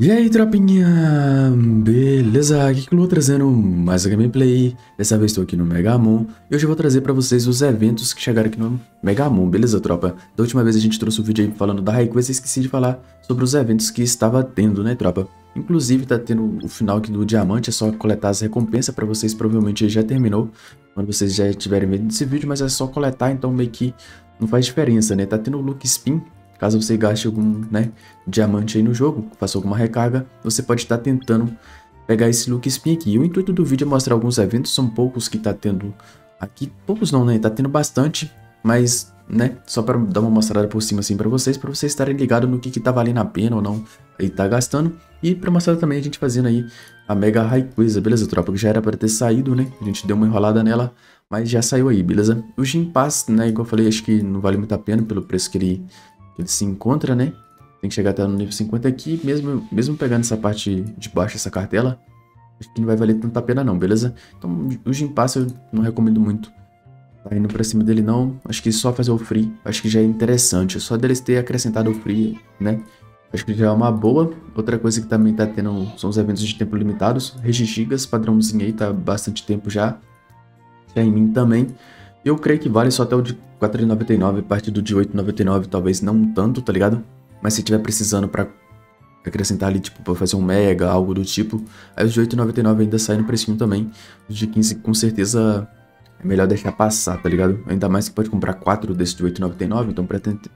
E aí, tropinha? Beleza? Aqui que eu vou trazendo mais a gameplay. Dessa vez estou aqui no Megamon. E hoje eu vou trazer pra vocês os eventos que chegaram aqui no Megamon, beleza, tropa? Da última vez a gente trouxe o um vídeo aí falando da Rayquaza e esqueci de falar sobre os eventos que estava tendo, né, tropa? Inclusive, tá tendo o final aqui do Diamante, é só coletar as recompensas pra vocês, provavelmente já terminou. Quando vocês já estiverem vendo esse vídeo, mas é só coletar, então meio que não faz diferença, né? Tá tendo o Look Spin, Caso você gaste algum né, diamante aí no jogo, faça alguma recarga, você pode estar tentando pegar esse look spin aqui. E o intuito do vídeo é mostrar alguns eventos, são poucos que tá tendo aqui. Poucos não, né? Tá tendo bastante, mas, né? Só para dar uma mostrada por cima assim para vocês, para vocês estarem ligados no que, que tá valendo a pena ou não e tá gastando. E para mostrar também a gente fazendo aí a Mega Rayquaza, beleza, tropa? Que já era para ter saído, né? A gente deu uma enrolada nela, mas já saiu aí, beleza? O Gym Pass, né? Igual eu falei, acho que não vale muito a pena pelo preço que ele ele se encontra, né? Tem que chegar até no nível 50 aqui, mesmo, mesmo pegando essa parte de baixo, essa cartela, acho que não vai valer tanta pena não, beleza? Então o Gym Pass eu não recomendo muito tá indo pra cima dele não, acho que só fazer o free, acho que já é interessante, só deles ter acrescentado o free, né? Acho que já é uma boa. Outra coisa que também tá tendo são os eventos de tempo limitados. Regigigas, padrãozinho aí, tá bastante tempo já. Já em mim também. Eu creio que vale só até o de 4,99, a partir do de 8,99 talvez não tanto, tá ligado? Mas se tiver precisando pra acrescentar ali, tipo, pra fazer um mega, algo do tipo, aí os de 8,99 ainda saem no precinho também. Os de 15 com certeza é melhor deixar passar, tá ligado? Ainda mais que pode comprar 4 desses de 8,99, então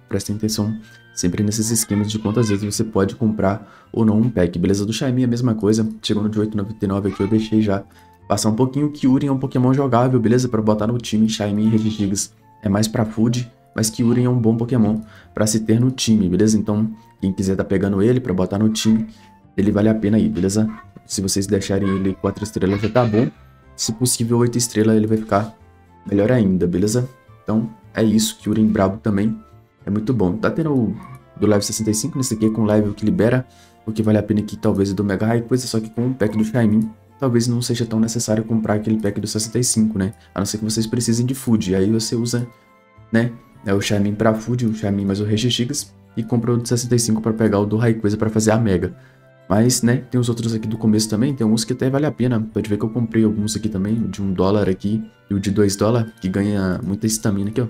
prestem atenção sempre nesses esquemas de quantas vezes você pode comprar ou não um pack. Beleza? Do Xiaomi é a mesma coisa, chegou no de 8,99 aqui eu deixei já Passar um pouquinho, Kyurem é um Pokémon jogável, beleza? Para botar no time, Shiny e Regigigas é mais pra food, mas Kyurem é um bom Pokémon para se ter no time, beleza? Então, quem quiser tá pegando ele para botar no time, ele vale a pena aí, beleza? Se vocês deixarem ele 4 estrelas já tá bom. Se possível 8 estrelas ele vai ficar melhor ainda, beleza? Então, é isso, Kyurem brabo também é muito bom. Tá tendo do level 65, nesse aqui é com level que libera, o que vale a pena aqui talvez é do Mega High, coisa só que com o pack do Shaymin talvez não seja tão necessário comprar aquele pack do 65, né? A não ser que vocês precisem de food. Aí você usa, né? É o Xiaomi para food, o Xiaomi mais o Regigigas e compra o do 65 para pegar o do Rayquaza para fazer a Mega. Mas, né, tem os outros aqui do começo também, tem uns que até vale a pena. Pode ver que eu comprei alguns aqui também, de 1 dólar aqui e o de 2 dólares, que ganha muita estamina aqui, ó.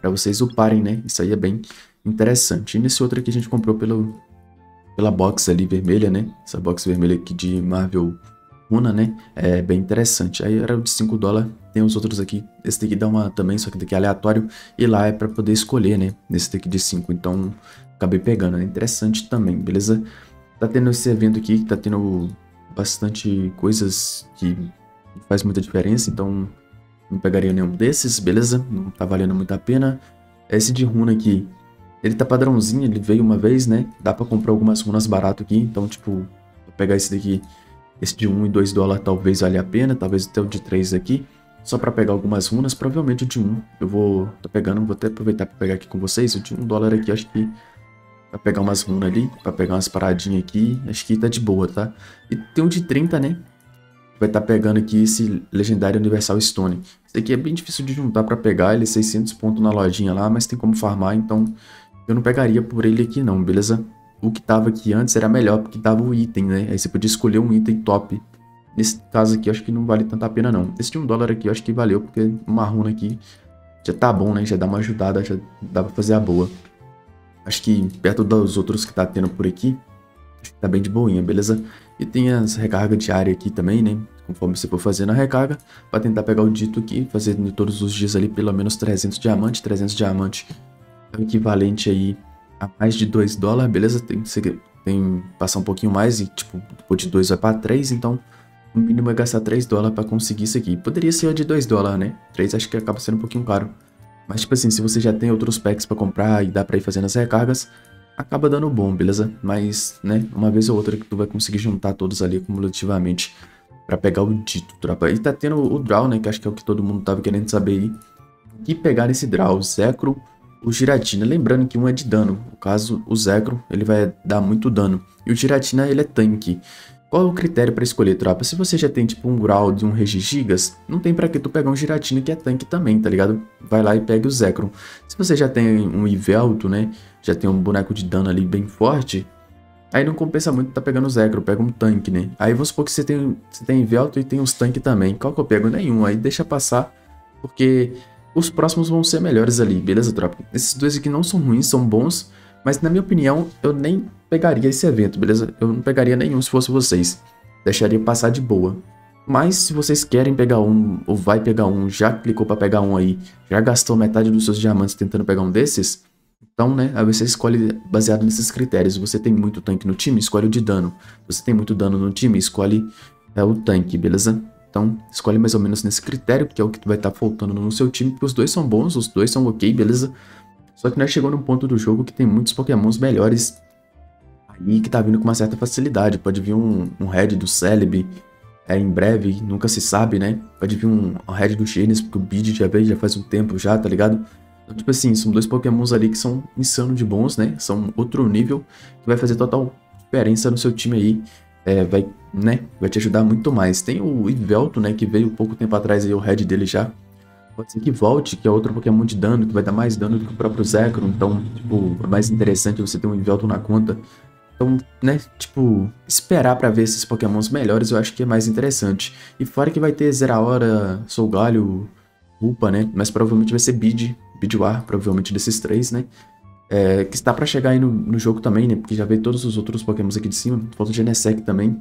Pra vocês uparem, né? Isso aí é bem interessante. E nesse outro aqui a gente comprou pelo, pela box ali vermelha, né? Essa box vermelha aqui de Marvel Runa, né? É bem interessante. Aí era o de 5 dólares. Tem os outros aqui. Esse daqui dá uma também, só que daqui é aleatório. E lá é para poder escolher, né? Nesse daqui de 5. Então, acabei pegando. É interessante também, beleza? Tá tendo esse evento aqui, tá tendo bastante coisas que faz muita diferença. Então, não pegaria nenhum desses, beleza? Não tá valendo muito a pena. Esse de runa aqui, ele tá padrãozinho, ele veio uma vez, né? Dá pra comprar algumas runas barato aqui. Então, tipo, vou pegar esse daqui esse de 1 e 2 dólares talvez valha a pena, talvez até o de 3 aqui. Só para pegar algumas runas, provavelmente o de 1 eu vou... tô pegando, vou até aproveitar para pegar aqui com vocês. O de 1 dólar aqui, acho que... Pra pegar umas runas ali, pra pegar umas paradinhas aqui, acho que tá de boa, tá? E tem um de 30, né? Vai estar tá pegando aqui esse Legendário Universal Stone. Esse aqui é bem difícil de juntar para pegar, ele é 600 pontos na lojinha lá, mas tem como farmar, então eu não pegaria por ele aqui não, beleza? O que tava aqui antes era melhor, porque dava o item, né? Aí você podia escolher um item top. Nesse caso aqui, eu acho que não vale tanta pena, não. Esse de um dólar aqui, eu acho que valeu, porque uma runa aqui já tá bom, né? Já dá uma ajudada, já dá pra fazer a boa. Acho que perto dos outros que tá tendo por aqui, tá bem de boinha, beleza? E tem as recargas diárias aqui também, né? Conforme você for fazendo a recarga, pra tentar pegar o dito aqui, fazer todos os dias ali pelo menos 300 diamantes. 300 diamantes é equivalente aí a mais de 2 dólares, beleza? Tem que tem passar um pouquinho mais e, tipo, de 2 vai para 3, então o mínimo é gastar 3 dólares para conseguir isso aqui. Poderia ser o de 2 dólares, né? 3 acho que acaba sendo um pouquinho caro. Mas, tipo assim, se você já tem outros packs para comprar e dá para ir fazendo as recargas, acaba dando bom, beleza? Mas, né, uma vez ou outra que tu vai conseguir juntar todos ali cumulativamente para pegar o dito, tropa. E tá tendo o draw, né, que acho que é o que todo mundo tava querendo saber aí. Que pegar esse draw, Zekro o Giratina, lembrando que um é de dano, no caso o Zekro, ele vai dar muito dano, e o Giratina ele é tanque. Qual é o critério para escolher, tropa? Se você já tem tipo um Growl de um Regigigas, não tem para que tu pegar um Giratina que é tanque também, tá ligado? Vai lá e pega o Zekrom. Se você já tem um Ivelto, né, já tem um boneco de dano ali bem forte, Aí não compensa muito tá pegando o Zekro, pega um tanque, né? Aí vamos supor que você tem, você tem Velto e tem uns tanques também. Qual que eu pego? Nenhum. Aí deixa passar, porque os próximos vão ser melhores ali, beleza, tropa? Esses dois aqui não são ruins, são bons, mas na minha opinião, eu nem pegaria esse evento, beleza? Eu não pegaria nenhum se fosse vocês. Deixaria passar de boa. Mas se vocês querem pegar um, ou vai pegar um, já clicou para pegar um aí, já gastou metade dos seus diamantes tentando pegar um desses, então, né, aí você escolhe baseado nesses critérios. Você tem muito tanque no time, escolhe o de dano. Você tem muito dano no time, escolhe é, o tanque, beleza? Então, escolhe mais ou menos nesse critério, que é o que vai estar tá faltando no seu time, porque os dois são bons, os dois são ok, beleza? Só que nós chegou num ponto do jogo que tem muitos pokémons melhores aí que tá vindo com uma certa facilidade. Pode vir um, um Red do Celebi, é, em breve, nunca se sabe, né? Pode vir um, um Red do Xenis, porque o Bid já veio já faz um tempo já, tá ligado? Então, tipo assim, são dois pokémons ali que são insano de bons, né? São outro nível que vai fazer total diferença no seu time aí. É, vai, né? Vai te ajudar muito mais. Tem o Ivelto, né? Que veio pouco tempo atrás aí, o Red dele já. Pode ser que volte, que é outro Pokémon de dano, que vai dar mais dano do que o próprio Zekrom. Então, tipo, é mais interessante você ter um Ivelto na conta. Então, né, tipo, esperar para ver esses pokémons melhores eu acho que é mais interessante. E fora que vai ter Zeraora, Solgalho, Rupa, né? Mas provavelmente vai ser Bid, Bidwar, provavelmente desses três, né? É, que está para chegar aí no, no, jogo também, né? Porque já veio todos os outros pokémons aqui de cima. Falta Genesec também.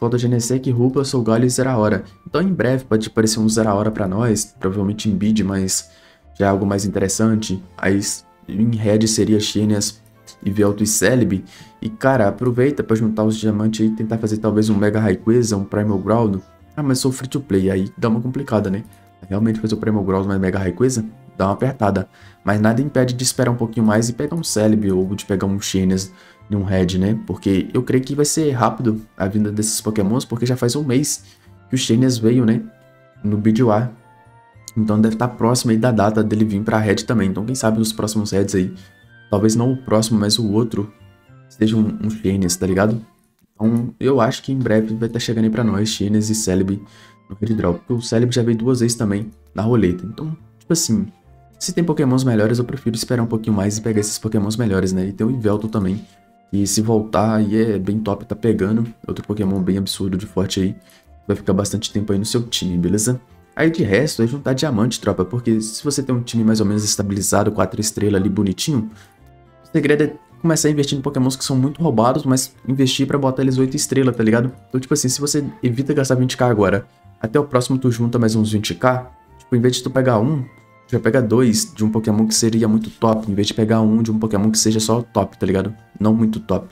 Falta Genesec, Rupa, Solgalho e Zeraora. Então em breve pode aparecer um Zeraora para nós, provavelmente em Bid, mas já é algo mais interessante. Aí em Red seria Xenias, Velto e Celebi. E cara, aproveita para juntar os diamantes e tentar fazer talvez um Mega Rayquaza, um Primal Ground. Ah, mas sou free to play, aí dá uma complicada, né? Realmente fazer o Primal Ground mais Mega Rayquaza dá uma apertada. Mas nada impede de esperar um pouquinho mais e pegar um Celebi ou de pegar um Xenias e um Red, né? Porque eu creio que vai ser rápido a vinda desses pokémons, porque já faz um mês que o Xenias veio, né? No BDWar. Então deve estar próximo aí da data dele vir pra Red também. Então quem sabe nos próximos Reds aí Talvez não o próximo, mas o outro seja um, um tá ligado? Então, eu acho que em breve vai estar tá chegando aí pra nós, Xenis e Celebi no Red Draw. Porque o Celebi já veio duas vezes também na roleta. Então, tipo assim, se tem pokémons melhores, eu prefiro esperar um pouquinho mais e pegar esses pokémons melhores, né? E tem o Ivelto também. E se voltar, aí é bem top, tá pegando. Outro pokémon bem absurdo de forte aí. Vai ficar bastante tempo aí no seu time, beleza? Aí de resto é juntar diamante, tropa, porque se você tem um time mais ou menos estabilizado, 4 estrelas ali bonitinho, o segredo é começar a investir em pokémons que são muito roubados, mas investir para botar eles 8 estrelas, tá ligado? Então, tipo assim, se você evita gastar 20k agora, até o próximo tu junta mais uns 20k, tipo, em vez de tu pegar um, tu já pega dois de um pokémon que seria muito top, em vez de pegar um de um pokémon que seja só top, tá ligado? Não muito top.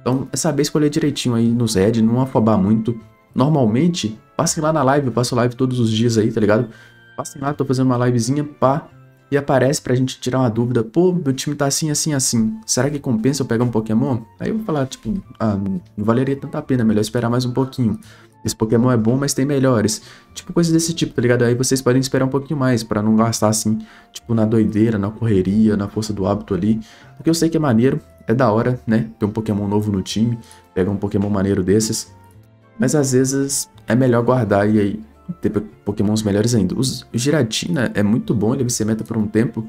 Então, é saber escolher direitinho aí nos Red, não afobar muito. Normalmente, passem lá na live, eu passo live todos os dias aí, tá ligado? Passem lá, tô fazendo uma livezinha, pá, e aparece pra gente tirar uma dúvida, pô, meu time tá assim, assim, assim, será que compensa eu pegar um Pokémon? Aí eu vou falar, tipo, ah, não valeria tanta pena, melhor esperar mais um pouquinho. Esse Pokémon é bom, mas tem melhores. Tipo, coisas desse tipo, tá ligado? Aí vocês podem esperar um pouquinho mais, para não gastar assim, tipo, na doideira, na correria, na força do hábito ali. Porque eu sei que é maneiro, é da hora, né? Ter um Pokémon novo no time, pegar um Pokémon maneiro desses. Mas às vezes é melhor guardar e aí ter pokémons melhores ainda. o Giratina é muito bom, ele vai ser meta por um tempo,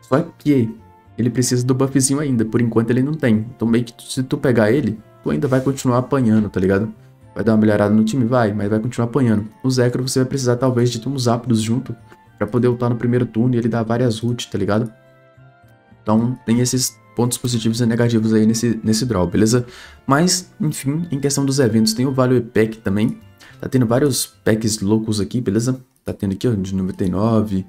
só que ele precisa do buffzinho ainda, por enquanto ele não tem. Então meio que se tu pegar ele, tu ainda vai continuar apanhando, tá ligado? Vai dar uma melhorada no time? Vai, mas vai continuar apanhando. O Zekro você vai precisar talvez de uns Zapdos junto, pra poder lutar no primeiro turno e ele dar várias routes, tá ligado? Então tem esses pontos positivos e negativos aí nesse, nesse draw, beleza? Mas, enfim, em questão dos eventos, tem o Value Pack também, Tá tendo vários packs loucos aqui, beleza? Tá tendo aqui, ó, de 99.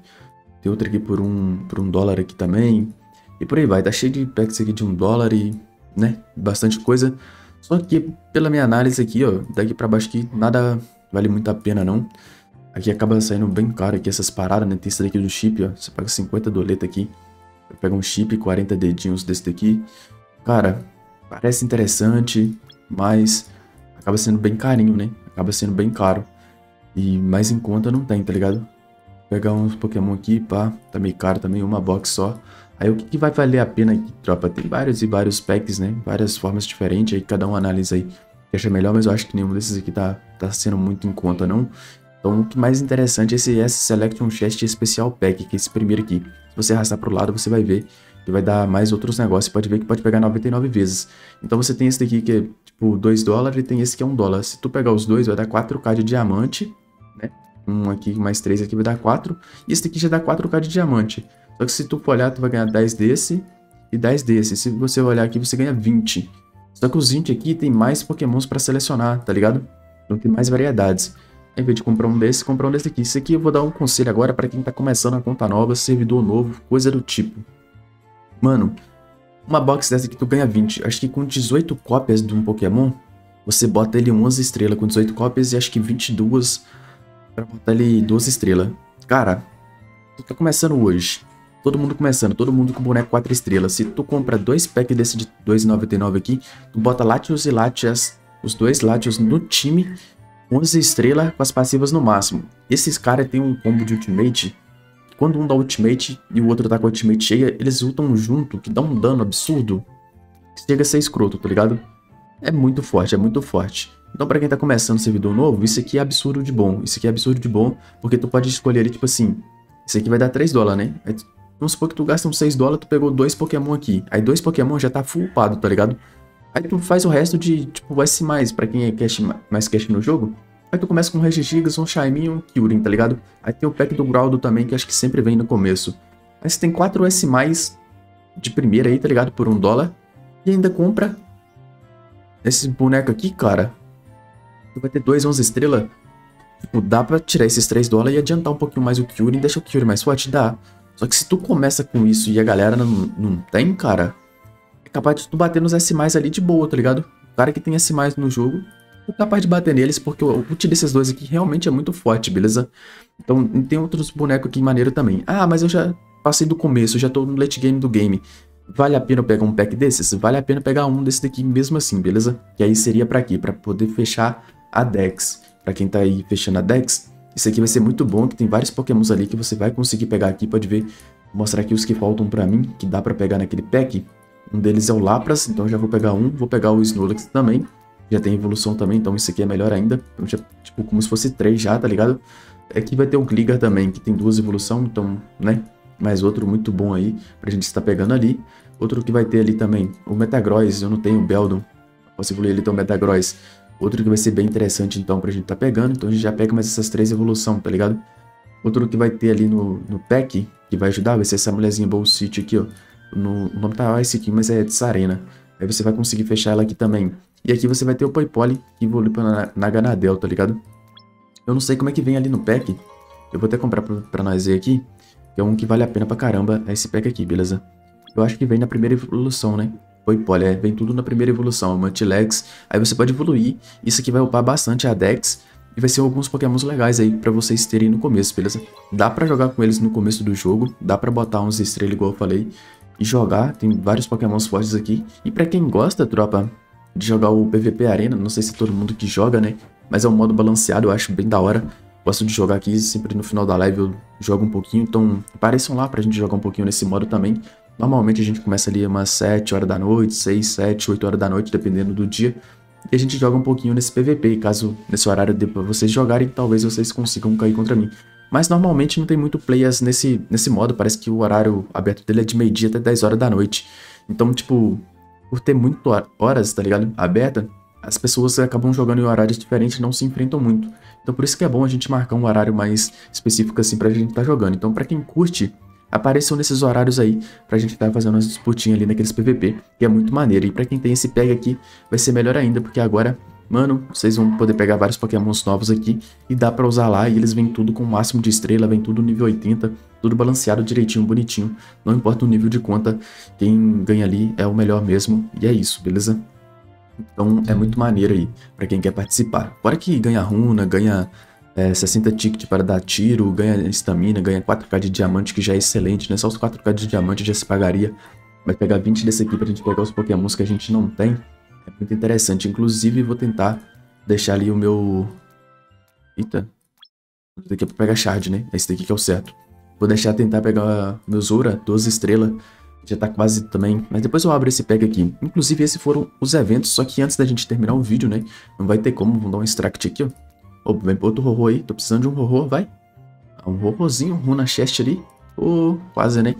Tem outro aqui por um, por um dólar aqui também. E por aí vai. Tá cheio de packs aqui de um dólar e, né, bastante coisa. Só que, pela minha análise aqui, ó, daqui pra baixo aqui, nada vale muito a pena, não. Aqui acaba saindo bem caro aqui essas paradas, né? Tem esse daqui do chip, ó. Você paga 50 doleta aqui. Pega um chip, 40 dedinhos desse daqui. Cara, parece interessante, mas acaba sendo bem carinho, né? acaba sendo bem caro. E mais em conta não tem, tá ligado? Pegar uns Pokémon aqui, pá, tá meio caro também, uma box só. Aí o que, que vai valer a pena aqui, tropa? Tem vários e vários packs, né? Várias formas diferentes, aí cada um analisa aí que acha melhor, mas eu acho que nenhum desses aqui tá, tá sendo muito em conta, não. Então o que mais interessante é esse S Selection Chest Special Pack, que é esse primeiro aqui. Se você arrastar pro lado, você vai ver que vai dar mais outros negócios. Você pode ver que pode pegar 99 vezes. Então você tem esse daqui que é tipo 2 dólares e tem esse que é 1 dólar. Se tu pegar os dois, vai dar 4k de diamante, né? Um aqui mais 3 aqui vai dar 4. E esse daqui já dá 4k de diamante. Só que se tu olhar, tu vai ganhar 10 desse e 10 desse. Se você olhar aqui, você ganha 20. Só que os 20 aqui tem mais pokémons para selecionar, tá ligado? Então tem mais variedades. Ao invés de comprar um desse, comprar um desse aqui. Isso aqui eu vou dar um conselho agora para quem tá começando a conta nova, servidor novo, coisa do tipo. Mano, uma box dessa aqui tu ganha 20. Acho que com 18 cópias de um Pokémon, você bota ele 11 estrelas com 18 cópias e acho que 22 pra botar ele 12 estrelas. Cara, tu tá começando hoje. Todo mundo começando, todo mundo com boneco 4 estrelas. Se tu compra dois packs desse de 2,99 aqui, tu bota Latios e Latias, os dois Latios no time, 11 estrelas com as passivas no máximo. Esses caras têm um combo de ultimate quando um dá ultimate e o outro tá com ultimate cheia, eles lutam junto, que dá um dano absurdo. Chega a ser escroto, tá ligado? É muito forte, é muito forte. Então pra quem tá começando um servidor novo, isso aqui é absurdo de bom. Isso aqui é absurdo de bom, porque tu pode escolher ali, tipo assim, isso aqui vai dar 3 dólares, né? Vamos supor que tu gasta uns 6 dólares, tu pegou dois Pokémon aqui. Aí dois Pokémon já tá full upado, tá ligado? Aí tu faz o resto de, tipo, se mais, pra quem é cash, mais cash no jogo, Aí tu começa com um Regigigas, um Shaimin e um Kyurem, tá ligado? Aí tem o pack do Groudon também, que acho que sempre vem no começo. Aí você tem 4 S+, de primeira aí, tá ligado? Por um dólar. E ainda compra esse boneco aqui, cara. Tu vai ter 2 11 estrelas. Tipo, dá pra tirar esses 3 dólares e adiantar um pouquinho mais o Kyurem, deixa o Kyurem mais forte? Dá. Só que se tu começa com isso e a galera não, não tem, cara, é capaz de tu bater nos S+, ali de boa, tá ligado? O cara que tem S+, no jogo sou capaz de bater neles, porque o ult desses dois aqui realmente é muito forte, beleza? Então, tem outros bonecos aqui maneiro também. Ah, mas eu já passei do começo, já tô no late game do game. Vale a pena pegar um pack desses? Vale a pena pegar um desse daqui mesmo assim, beleza? Que aí seria pra quê? Pra poder fechar a Dex. Pra quem tá aí fechando a Dex, isso aqui vai ser muito bom, que tem vários pokémons ali que você vai conseguir pegar aqui, pode ver. Vou mostrar aqui os que faltam pra mim, que dá pra pegar naquele pack. Um deles é o Lapras, então já vou pegar um. Vou pegar o Snorlax também já tem evolução também, então isso aqui é melhor ainda. Então, já, tipo, como se fosse três já, tá ligado? Aqui vai ter o Gligar também, que tem duas evoluções, então, né? Mais outro muito bom aí, pra gente estar pegando ali. Outro que vai ter ali também, o Metagross, eu não tenho o Beldon. Posso evoluir ele, então, o Metagross. Outro que vai ser bem interessante, então, pra gente tá pegando. Então, a gente já pega mais essas três evoluções, tá ligado? Outro que vai ter ali no, no pack, que vai ajudar, vai ser essa mulherzinha Bowl City aqui, ó. No, o nome tá Ice aqui, mas é de Sarena. Aí você vai conseguir fechar ela aqui também. E aqui você vai ter o Poipole que evolui pra Naganadel, tá ligado? Eu não sei como é que vem ali no pack. Eu vou até comprar pra, pra nós ver aqui. Que é um que vale a pena pra caramba, é esse pack aqui, beleza? Eu acho que vem na primeira evolução, né? Poipole, é, vem tudo na primeira evolução. Mantilex, aí você pode evoluir. Isso aqui vai upar bastante a Dex. E vai ser alguns pokémons legais aí pra vocês terem no começo, beleza? Dá pra jogar com eles no começo do jogo. Dá pra botar uns estrelas igual eu falei. E jogar, tem vários pokémons fortes aqui. E pra quem gosta, tropa, de jogar o PVP Arena, não sei se todo mundo que joga, né? Mas é um modo balanceado, eu acho bem da hora. Gosto de jogar aqui, sempre no final da live eu jogo um pouquinho, então apareçam lá pra gente jogar um pouquinho nesse modo também. Normalmente a gente começa ali umas 7 horas da noite, 6, 7, 8 horas da noite, dependendo do dia. E a gente joga um pouquinho nesse PVP, caso nesse horário dê vocês jogarem, talvez vocês consigam cair contra mim. Mas normalmente não tem muito players nesse, nesse modo, parece que o horário aberto dele é de meio-dia até 10 horas da noite. Então, tipo, por ter muito horas, tá ligado? Aberta, as pessoas acabam jogando em horários diferentes e não se enfrentam muito. Então por isso que é bom a gente marcar um horário mais específico assim pra gente estar tá jogando. Então para quem curte, apareçam nesses horários aí pra gente estar tá fazendo umas disputinhas ali naqueles PVP, que é muito maneiro. E pra quem tem esse pega aqui, vai ser melhor ainda, porque agora Mano, vocês vão poder pegar vários pokémons novos aqui e dá pra usar lá e eles vêm tudo com o máximo de estrela, vem tudo nível 80, tudo balanceado direitinho, bonitinho. Não importa o nível de conta, quem ganha ali é o melhor mesmo e é isso, beleza? Então é muito maneiro aí pra quem quer participar. Fora que ganha runa, ganha é, 60 tickets para dar tiro, ganha estamina, ganha 4k de diamante, que já é excelente, né? Só os 4k de diamante já se pagaria. Vai pegar 20 desse aqui pra gente pegar os pokémons que a gente não tem. É muito interessante. Inclusive, vou tentar deixar ali o meu... Eita. Esse daqui é pra pegar shard, né? Esse daqui que é o certo. Vou deixar tentar pegar meu Zora, 12 estrelas. Já tá quase também. Mas depois eu abro esse pack aqui. Inclusive, esses foram os eventos. Só que antes da gente terminar o vídeo, né? Não vai ter como. Vamos dar um extract aqui, ó. Oh, vem pro outro Rorô aí. Tô precisando de um Rorô, vai. Ah, um Rorôzinho, um Runa Chest ali. Oh, quase, né?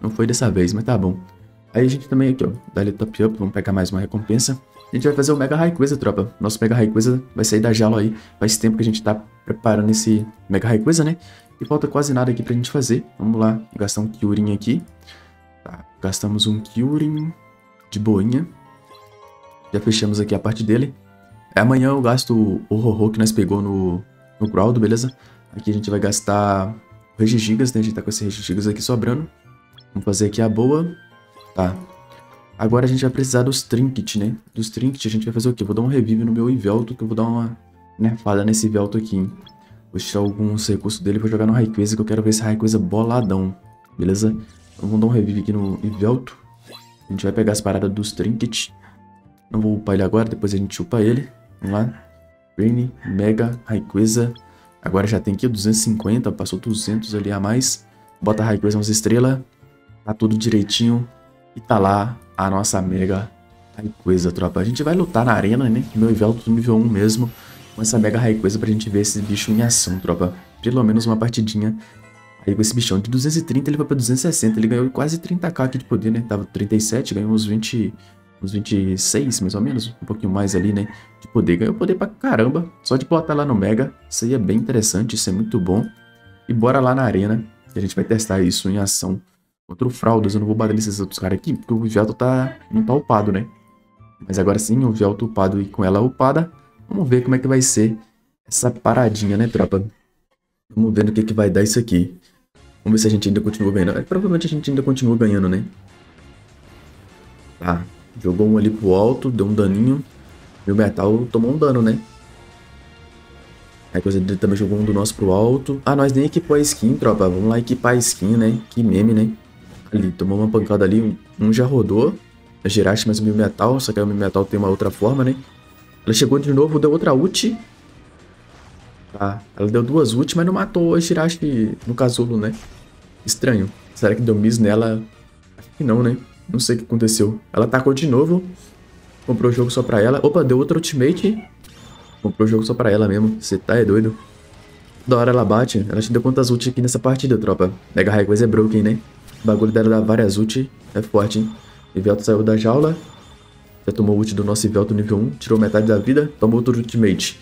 Não foi dessa vez, mas tá bom. Aí a gente também aqui, ó, dá ali top up, vamos pegar mais uma recompensa. A gente vai fazer o Mega Rayquaza, tropa. Nosso Mega Rayquaza vai sair da jaula aí. Faz tempo que a gente tá preparando esse Mega Rayquaza, né? E falta quase nada aqui pra gente fazer. Vamos lá, gastar um Kyurem aqui. Tá, gastamos um Kyurem de boinha. Já fechamos aqui a parte dele. Amanhã eu gasto o Rorô que nós pegou no, no Growldo, beleza? Aqui a gente vai gastar Regigigas, né? A gente tá com esse Regigigas aqui sobrando. Vamos fazer aqui a boa. Tá. Agora a gente vai precisar dos Trinket, né? Dos Trinket a gente vai fazer o quê? Vou dar um revive no meu Ivelto, que eu vou dar uma nerfada nesse Ivelto aqui, hein? Vou tirar alguns recursos dele vou jogar no Rayquaza, que eu quero ver esse Rayquaza boladão, beleza? Então vamos dar um revive aqui no Ivelto. A gente vai pegar as paradas dos Trinket. Não vou upar ele agora, depois a gente upa ele. Vamos lá. Rainy, Mega, Rayquaza. Agora já tem aqui 250, passou 200 ali a mais. Bota a Rayquaza umas estrelas. Tá tudo direitinho. E tá lá a nossa Mega Rayquaza, tropa. A gente vai lutar na arena, né? Meu Ivelto nível 1 mesmo. Com essa Mega Rayquaza pra gente ver esse bicho em ação, tropa. Pelo menos uma partidinha aí com esse bichão. De 230 ele foi pra 260. Ele ganhou quase 30k aqui de poder, né? Tava 37, ganhou uns 20 uns 26, mais ou menos, um pouquinho mais ali, né, de poder. Ganhou poder pra caramba, só de botar lá no Mega, aí é bem interessante, isso é muito bom. E bora lá na arena, que a gente vai testar isso em ação contra o Fraudas. Eu não vou bater nesses outros caras aqui, porque o Velto tá, não tá upado, né. Mas agora sim, o Velto upado e com ela upada, vamos ver como é que vai ser essa paradinha, né, tropa. Vamos ver no que, que vai dar isso aqui. Vamos ver se a gente ainda continua ganhando. Provavelmente a gente ainda continua ganhando, né? Tá, Jogou um ali pro alto, deu um daninho. E o Metal tomou um dano, né? Aí coisa dele também jogou um do nosso pro alto. Ah, nós nem equipou a skin, tropa. Vamos lá equipar a skin, né? Que meme, né? Ali, tomou uma pancada ali. Um já rodou. A Girache mais Mil Metal. Só que o Mil Metal tem uma outra forma, né? Ela chegou de novo, deu outra ult. Tá. Ela deu duas ult, mas não matou a Girache no casulo, né? Estranho. Será que deu miss nela? Acho que não, né? Não sei o que aconteceu. Ela tacou de novo. Comprou o jogo só pra ela. Opa, deu outro ultimate. Comprou o jogo só pra ela mesmo. Você tá é doido. Da hora ela bate. Ela te deu quantas ult aqui nessa partida, tropa. Mega Rayquaza é broken, né? O bagulho dela dá várias ult. É forte, hein? Ivelto saiu da jaula. Já tomou ult do nosso Ivelto nível 1. Tirou metade da vida. Tomou outro ultimate.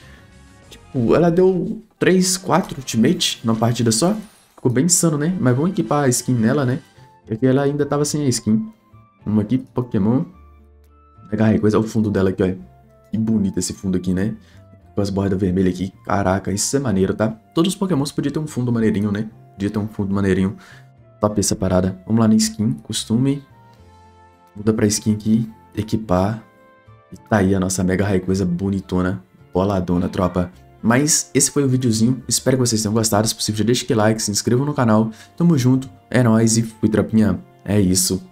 Tipo, ela deu 3, 4 ultimate numa partida só. Ficou bem insano, né? Mas vamos equipar a skin nela, né? Porque ela ainda tava sem a skin. Uma aqui, Pokémon. Mega Rayquaza, olha o fundo dela aqui, ó. Que bonito esse fundo aqui, né? Com as bordas vermelhas aqui. Caraca, isso é maneiro, tá? Todos os Pokémons podiam ter um fundo maneirinho, né? Podia ter um fundo maneirinho. Top essa parada. Vamos lá na skin, costume. Muda pra skin aqui, equipar. E tá aí a nossa Mega Rayquaza bonitona, boladona, tropa. Mas esse foi o videozinho, espero que vocês tenham gostado, se possível já deixa aquele like, se inscreva no canal, tamo junto, é nóis e fui tropinha, é isso.